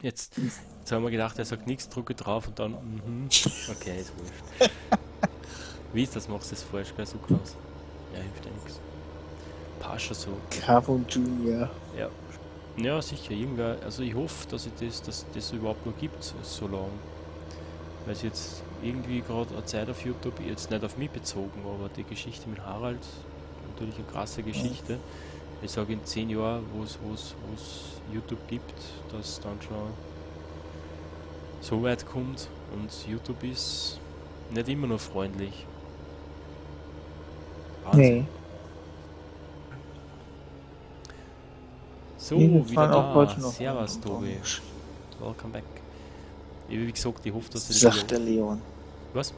Jetzt, jetzt haben wir gedacht, er sagt nichts, drücke drauf und dann, mhm. Okay, ist wurscht. Wie ist das? Machst du das falsch, gell, so krass? Ja, hilft ja nichts. Passt schon so. Caro Junior. Ja. Ja, sicher, irgendwer, also ich hoffe, dass es das, dass das überhaupt noch gibt, so, so lang. Weil es jetzt irgendwie gerade eine Zeit auf YouTube, jetzt nicht auf mich bezogen, aber die Geschichte mit Harald, natürlich eine krasse Geschichte. Ich sage in zehn Jahren, wo es YouTube gibt, dass dann schon so weit kommt und YouTube ist nicht immer nur freundlich. Nee. So, wir wieder da. Servus, an. Tobi. Welcome back. Ich, wie gesagt, ich hoffe, dass du Sagt der Leon. Was?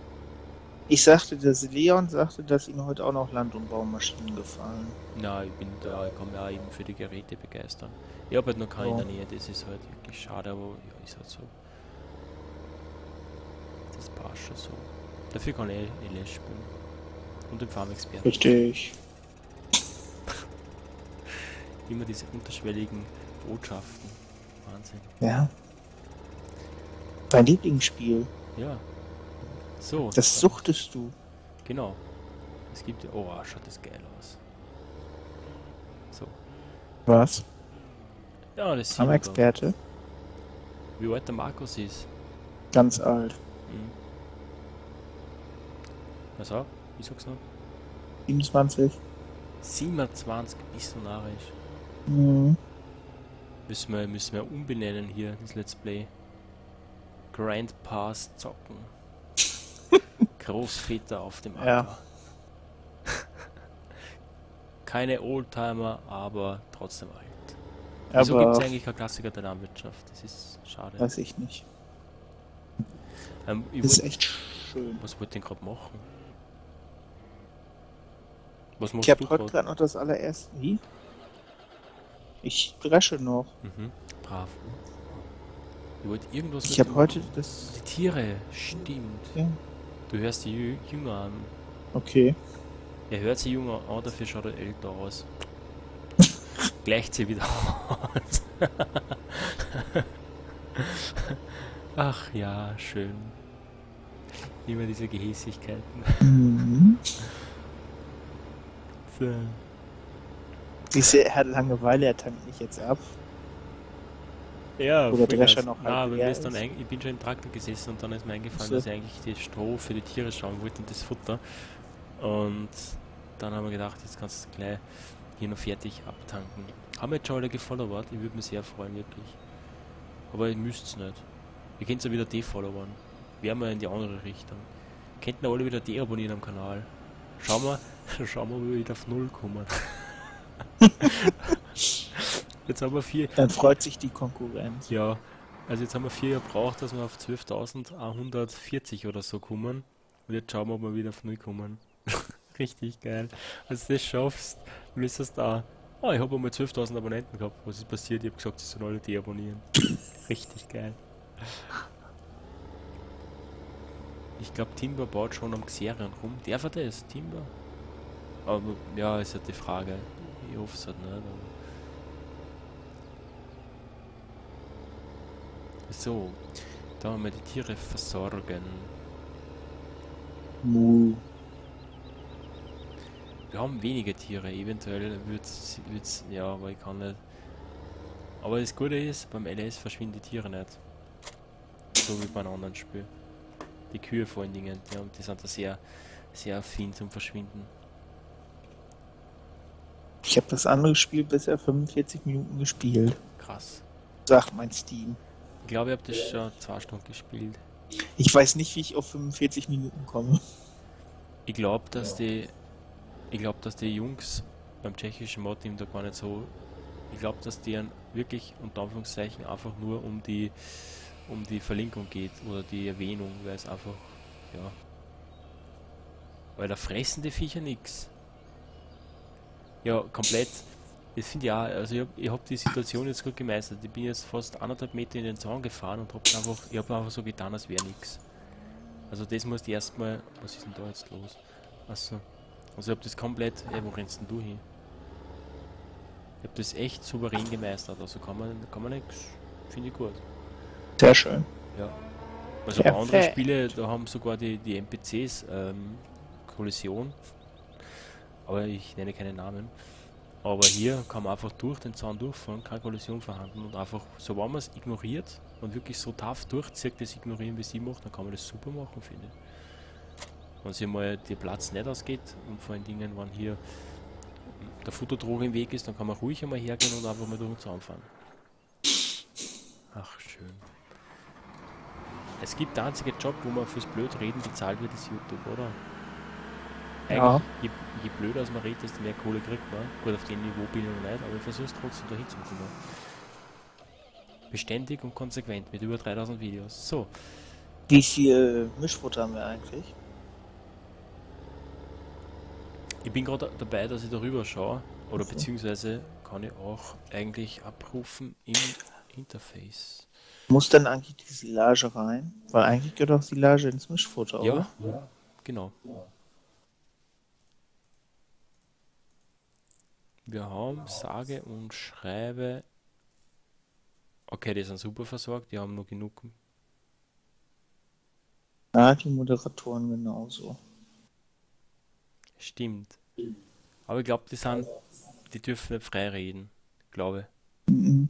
Ich sagte, dass Leon sagte, dass ihm heute auch noch Land- und Baumaschinen gefallen. Na, ich bin da, ich kann mich auch eben für die Geräte begeistern. Ich habe halt noch keinen in der. Nähe, das ist halt wirklich schade, aber ja, ist halt so. Das passt schon so. Dafür kann ich LS spielen. Und den Farmexperten. Richtig. Immer diese unterschwelligen Botschaften. Wahnsinn. Ja. Dein Lieblingsspiel. Ja. So. Das suchtest du. Genau. Es gibt ja. Oh, schaut das geil aus. So. Was? Ja, das Am sieht Experte. Wie alt der Markus ist. Ganz alt. Mhm. Was auch? Ich sag's noch. 27. 27 bist du narrisch. Mhm. Müssen wir, müssen wir umbenennen hier, das Let's Play. Grand Pass zocken. Großväter auf dem Acker. Ja. Keine Oldtimer, aber trotzdem alt. Wieso gibt es eigentlich keinen Klassiker der Landwirtschaft? Das ist schade. weiß ich nicht. Ähm, ich Das ist echt schön. was wollt ihr denn gerade machen? Was machst Ich habe heute gerade? noch das allererste. Wie? Ich dresche noch. Mhm. Brav. Ich wollte irgendwas Ich habe heute das. Die Tiere, stimmt. Ja. Du hörst die Jü- jünger an. Okay. Er hört sie jünger an, dafür schaut er älter aus. Gleicht sie wieder aus. Ach ja, schön. Immer diese Gehässigkeiten. Mhm. So. Diese, er hat Langeweile, er tankt mich jetzt ab. Ja, Oder Drescher noch aber leer mir ist dann ein, ich bin schon im Traktor gesessen und dann ist mir eingefallen, So. dass ich eigentlich das Stroh für die Tiere schauen wollte und das Futter. Und dann haben wir gedacht, jetzt kannst du gleich hier noch fertig abtanken. Haben wir jetzt schon alle gefollowert? Ich würde mich sehr freuen, wirklich. Aber ihr müsst es nicht. Ihr könnt ja wieder defollowern. Wären wir in die andere Richtung. Könnten alle wieder deabonnieren am Kanal. Schauen wir, schauen wir, wie wir wieder auf Null kommen. jetzt haben wir vier, Dann freut sich die Konkurrenz. ja, also jetzt haben wir vier Jahre braucht, dass wir auf 12.140 oder so kommen. Und jetzt schauen wir, ob wir wieder auf 0 kommen. Richtig geil. Als du das schaffst, müsstest du da. Ah, ich habe einmal 12.000 Abonnenten gehabt. Was ist passiert? Ich habe gesagt, sie sollen alle deabonnieren. Richtig geil. Ich glaube, Timber baut schon am Xerion rum. Darf er das? Timber? Aber ja, ist halt die Frage. Ich hoffe es halt nicht. Aber So, da haben wir die Tiere versorgen. Mu. Wir haben wenige Tiere, eventuell wird's, wird's, ja, aber ich kann nicht. Aber das Gute ist, beim LS verschwinden die Tiere nicht. So wie bei einem anderen Spiel. Die Kühe vor allen Dingen, die, haben, die sind da sehr, sehr affin zum Verschwinden. Ich habe das andere Spiel bisher 45 Minuten gespielt. Krass. Sagt mein Steam. Ich glaube, ich habe das schon zwei Stunden gespielt. Ich weiß nicht, wie ich auf 45 Minuten komme. Ich glaube, dass die, ich glaube, dass die Jungs beim tschechischen Mod-Team da gar nicht so, ich glaube, dass deren wirklich unter Anführungszeichen einfach nur um die, um die Verlinkung geht oder die Erwähnung, weil es einfach, ja, weil da fressen die Viecher nix. Ja, komplett. Ich finde ja, also ich habe hab die Situation jetzt gut gemeistert. Ich bin jetzt fast anderthalb Meter in den Zaun gefahren und hab einfach, ich habe einfach so getan, als wäre nichts. Also das musst du erstmal. Was ist denn da jetzt los? Achso. Also ich hab das komplett. Ey, wo rennst denn du hin? Ich hab das echt souverän gemeistert. Also kann man kann man nix. Finde ich gut. Sehr schön. Ja. Also bei anderen Perfekt. Spiele, da haben sogar die, die NPCs ähm, Kollision. Aber ich nenne keine Namen. Aber hier kann man einfach durch den Zaun durchfahren, keine Kollision vorhanden und einfach, so wenn man es ignoriert und wirklich so tough durchzieht, das ignorieren wie sie macht, dann kann man das super machen, finde ich. Wenn sich mal der Platz nicht ausgeht und vor allen Dingen, wenn hier der Futterdroge im Weg ist, dann kann man ruhig einmal hergehen und einfach mal durch den Zaun fahren. Ach, schön. Es gibt der einzige Job, wo man fürs Blödreden bezahlt wird, ist YouTube, oder? Ja. Eigentlich, je, je blöder man redet, desto mehr Kohle kriegt man. Gut, auf dem Niveau bin ich noch nicht, aber ich versuche es trotzdem da hinzukommen. Beständig und konsequent mit über 3000 Videos. So, Wie viel Mischfutter haben wir eigentlich? ich bin gerade dabei, dass ich darüber schaue, oder beziehungsweise kann ich auch eigentlich abrufen im Interface. Muss dann eigentlich die Silage rein? Weil eigentlich gehört auch Silage ins Mischfutter, Ja, oder? genau. Wir haben sage und schreibe. Okay, die sind super versorgt, die haben noch genug. Ja, die Moderatoren genauso. Stimmt. Aber ich glaube, die sind, die dürfen nicht frei reden, glaube Mhm.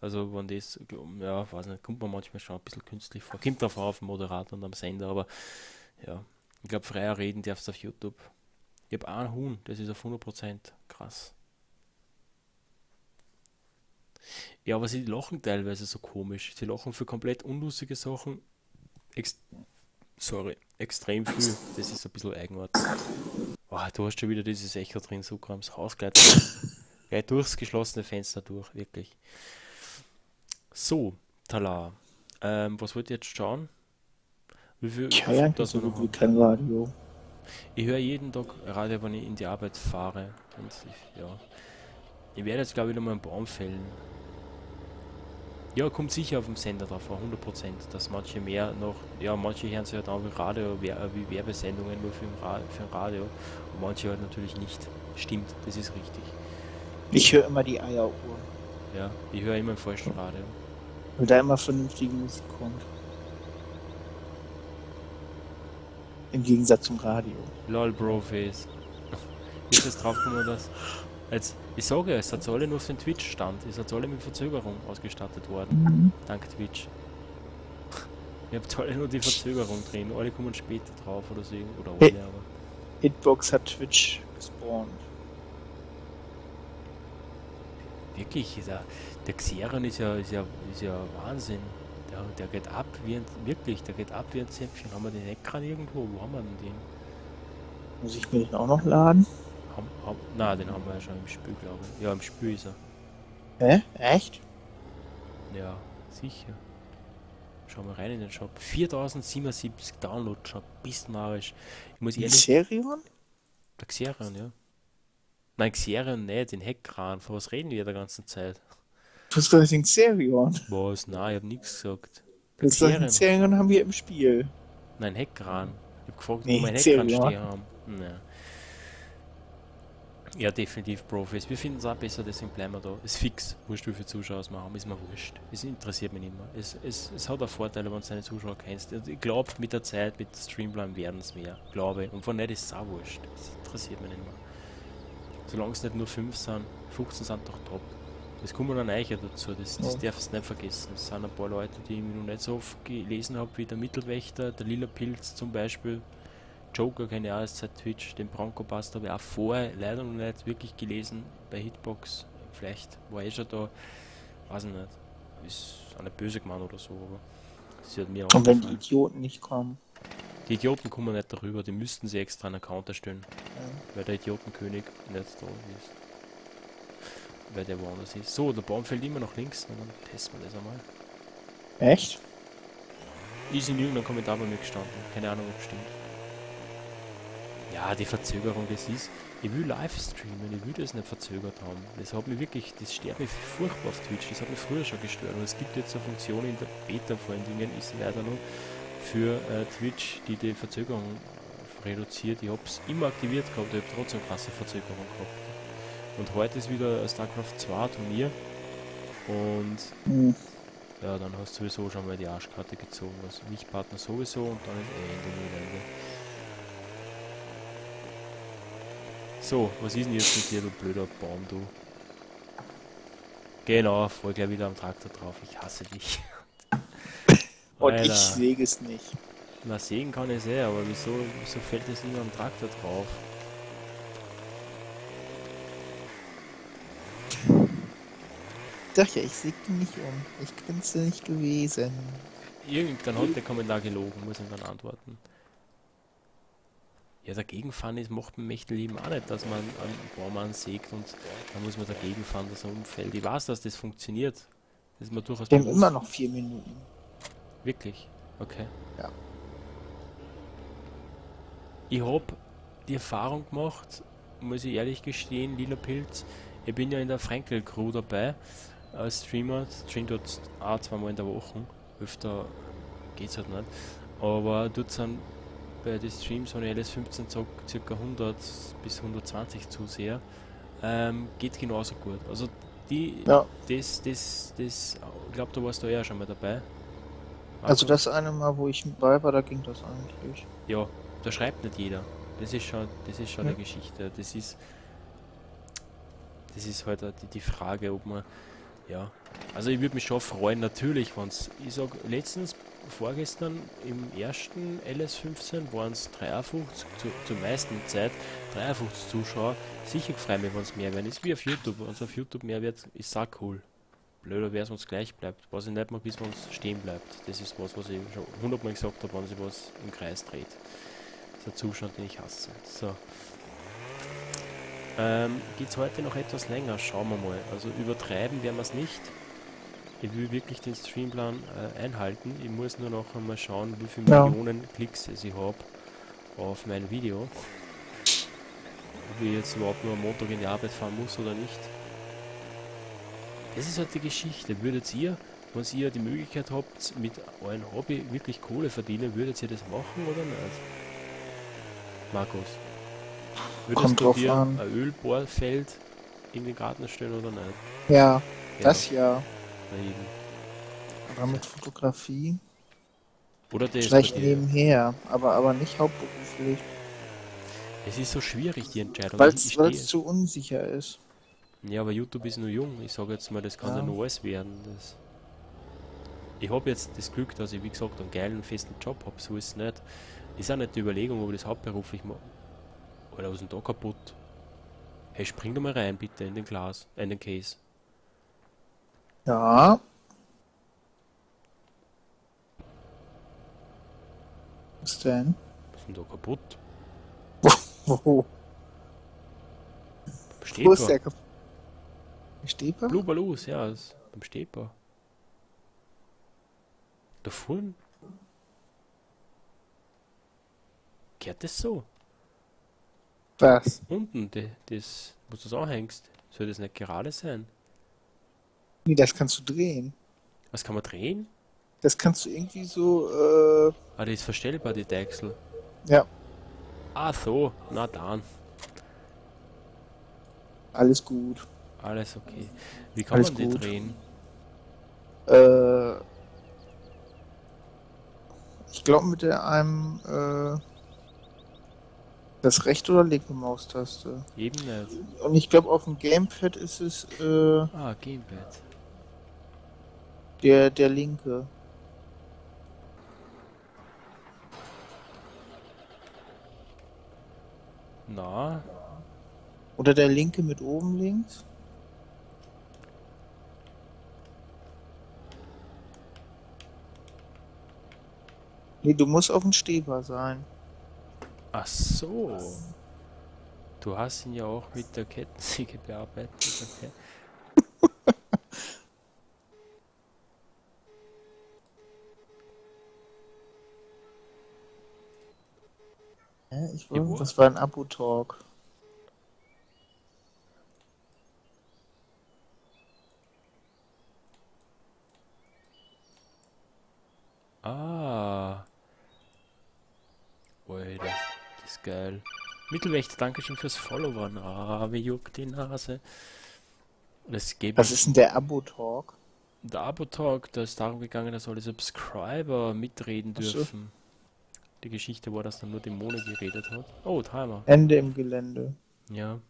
Also wenn das, ja, weiß nicht, kommt man manchmal schon ein bisschen künstlich vor. Kommt drauf auf, Moderator und am Sender, aber ja. Ich glaube, freier reden darfst du auf YouTube. Ich habe einen Huhn, das ist auf 100% krass. Ja, aber sie lachen teilweise so komisch. Sie lachen für komplett unlustige Sachen. Ex sorry, extrem viel. Das ist ein bisschen Eigenart. Oh, du hast schon wieder dieses Echo drin, so kommst Haus gleich, gleich durchs geschlossene Fenster durch, wirklich. So, Tala. Ähm, was wollt ihr jetzt schauen? Wie viel Ich höre eigentlich so gut kein Radio. Ich höre jeden Tag Radio, wenn ich in die Arbeit fahre. Und ich, ja. Ich werde jetzt glaube ich nochmal einen Baum fällen. Ja, kommt sicher auf dem Sender drauf, an, 100%, dass manche mehr noch, ja, manche hören sich halt auch wie Radio, wer- wie Werbesendungen nur für ein, Ra für ein Radio und manche halt natürlich nicht. Stimmt, das ist richtig. Ich höre immer die Eieruhr, Ja, ich höre immer im falschen Radio. weil da immer vernünftige Musik kommt. Im Gegensatz zum Radio. Lol, Broface. Ist jetzt draufgekommen, dass. Jetzt, ich sage ja, es hat alle nur auf den Twitch-Stand. Es hat alle mit Verzögerung ausgestattet worden. Dank Twitch. Ihr habt alle nur die Verzögerung drin. Alle kommen später drauf oder so. Oder alle, aber. Hitbox hat Twitch gespawnt. Wirklich, ja, der Xeran ist ja, ist ja, ist ja Wahnsinn. Der, der geht ab wie ein. Wirklich, der geht ab wie ein Zäpfchen. Haben wir den gerade irgendwo? Wo haben wir denn den? Muss ich mir den auch noch laden? Haben, na, den haben wir ja schon im Spiel, glaube ich. Ja, im Spiel ist er. Hä? Echt? Ja, sicher. Schau mal rein in den Shop. 4077 Download-Shop. Bist narrisch. Ich muss ehrlich. Serion? Der Xerion, ja. Nein, Xerion nicht, den Heckkran. Von was reden wir der ganzen Zeit? Du hast gesagt, den Serion. Was? Nein, ich hab nichts gesagt. Der Xerion. Serion haben wir im Spiel. Nein, Heckkran. Ich hab gefragt, Nee, wo mein Heckkran Xerion. stehen haben. Nein. Ja, definitiv Profis. Wir finden es auch besser, deswegen bleiben wir da. Ist fix. Wurscht, wie viele Zuschauer wir haben, ist mir wurscht. Es interessiert mich nicht mehr. Es, es, es hat auch Vorteile, wenn du deine Zuschauer kennst. Ich glaube, mit der Zeit, mit Streamline werden es mehr. Glaube. Und von nicht ist es auch wurscht. Es interessiert mich nicht mehr. Solange es nicht nur 5 sind, 15 sind doch top. Es kommen dann Eicher dazu, das, das Ja. darfst du nicht vergessen. Es sind ein paar Leute, die ich noch nicht so oft gelesen habe, wie der Mittelwächter, der Lila Pilz zum Beispiel. Joker ich auch erst seit Twitch, den Bronco Bast habe ich auch vorher leider noch nicht wirklich gelesen bei Hitbox. Vielleicht war er schon da, weiß ich nicht. Ist auch nicht böse gemeint oder so, aber sie hat mir Und wenn die. Idioten nicht kommen. Die Idioten kommen nicht darüber, die müssten sie extra einen Account erstellen, Ja. weil der Idiotenkönig nicht da ist. Weil der woanders ist. So, der Baum fällt immer nach links, und dann testen wir das einmal. Echt? Ist in irgendeinem Kommentar bei mir gestanden. Keine Ahnung, ob es stimmt. Ja, die Verzögerung, das ist. Ich will live streamen, ich will das nicht verzögert haben. Das hat mich wirklich, das stört mich furchtbar auf Twitch. Das hat mich früher schon gestört. Und es gibt jetzt eine Funktion in der Beta vor allen Dingen, ist leider noch für äh, Twitch, die die Verzögerung reduziert. Ich habe es immer aktiviert gehabt, ich habe trotzdem krasse Verzögerung gehabt. Und heute ist wieder StarCraft 2 Turnier. Und Hm. ja, dann hast du sowieso schon mal die Arschkarte gezogen. Also nicht Partner sowieso und dann ist eh Ende Gelände. So, was ist denn jetzt mit dir, du blöder Baum, du? Genau, voll gleich wieder am Traktor drauf. Ich hasse dich. Und Alter. ich säge es nicht. Na, sägen kann ich sehr, aber wieso, wieso fällt es nicht am Traktor drauf? Dachte ja, ich säge ihn nicht um. Ich bin's ja nicht gewesen. Irgend, dann hat der Kommentar gelogen, muss ich dann antworten. Ja, dagegen fahren ist, macht man Mächtel eben auch nicht, dass man einen Baumann sägt und dann muss man dagegen fahren, dass er umfällt. Ich weiß, dass das funktioniert. Das ist mir durchaus Wir haben immer noch vier Minuten. Wirklich? Okay. Ja. Ich habe die Erfahrung gemacht, muss ich ehrlich gestehen, Lila Pilz, ich bin ja in der Frankel Crew dabei, als Streamer, stream dort auch zweimal in der Woche, öfter geht's halt nicht, aber dort sind bei den Streams, ich LS15 sag, ca. 100 bis 120 Zuseher, ähm, geht genauso gut. Also die, Ja. das, das, das, ich glaube, da warst du ja schon mal dabei. Also Marco? das eine Mal, wo ich dabei war, da ging das eigentlich. Ja, da schreibt nicht jeder. Das ist schon, das ist schon Ja. eine Geschichte. Das ist, das ist halt die, die Frage, ob man, ja, also ich würde mich schon freuen, natürlich, wenn es, ich sag, letztens, vorgestern im ersten LS15 waren es 53, zu, zur meisten Zeit 53 Zuschauer. Sicher freue mich, wenn es mehr werden. Ist wie auf YouTube. Wenn es auf YouTube mehr wird, ist auch cool. Blöder wäre es, wenn es gleich bleibt. Was ich nicht mag, ist, wenn es stehen bleibt. Das ist was, was ich schon hundertmal gesagt habe, wenn sich was im Kreis dreht. Das ist ein Zustand, den ich hasse. So. Ähm, Geht es heute noch etwas länger? Schauen wir mal. Also übertreiben werden wir es nicht. Ich will wirklich den Streamplan äh, einhalten. Ich muss nur noch einmal schauen, wie viele Ja. Millionen Klicks ich habe auf mein Video. Ob ich jetzt überhaupt nur am Montag in die Arbeit fahren muss oder nicht. Das ist halt die Geschichte. Würdet ihr, wenn ihr die Möglichkeit habt, mit eurem Hobby wirklich Kohle verdienen, würdet ihr das machen oder nicht? Markus. Würdest Kommt du dir an. ein Ölbohrfeld in den Garten stellen oder nicht? Ja, das ja. Na eben. Aber mit Fotografie Oder das vielleicht nebenher, aber, aber nicht hauptberuflich, Es ist so schwierig, die Entscheidung. weil es zu unsicher ist. Ja, aber YouTube ist nur jung. Ich sage jetzt mal, das kann ja, Ja. noch alles werden. Das ich habe jetzt das Glück, dass ich, wie gesagt, einen geilen, festen Job habe. So ist es nicht. Ist auch nicht die Überlegung, ob ich das hauptberuflich mache. Oder was ist denn da kaputt? Hey, spring doch mal rein, bitte, in den Glas, in den Case. Ja. Was denn? Was ist denn da kaputt? Wo? Beim Wo ist der Steper. Kap- Steper? Blue Balloons, ja, das, beim Steper. Da vorne. Gehört das so? Was? Unten, das, wo du das anhängst, soll das nicht gerade sein? Nee, das kannst du drehen. Was kann man drehen? Das kannst du irgendwie so, äh, Ah, die ist verstellbar, die Deichsel. ja, Ah, so, na dann, alles gut. alles okay. Wie kann Alles man die gut. drehen? Äh, ich glaube mit der einem, äh, das rechte oder linke Maustaste. Eben nicht. Und ich glaube auf dem Gamepad ist es, äh, Ah, Gamepad. Der, der linke. Na, Oder der linke mit oben links. Nee, du musst auf dem Steber sein. ach so. Du hast ihn ja auch mit der Kettensäge bearbeitet, okay. War, das war ein Abo-Talk. Ah. Ui, das, das ist geil. Mittelwächter, Dankeschön fürs Followern. Ah, mir juckt die Nase. Das geht Was ist denn der Abo-Talk? der Abo-Talk, da ist darum gegangen, dass alle Subscriber mitreden Ach so. Die Geschichte war, dass dann nur die Mone geredet hat. Oh, Timer. Ende im Gelände. Ja,